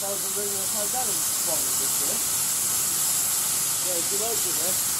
So was a ring of my dad was morning, this year. Yeah, it's emotional,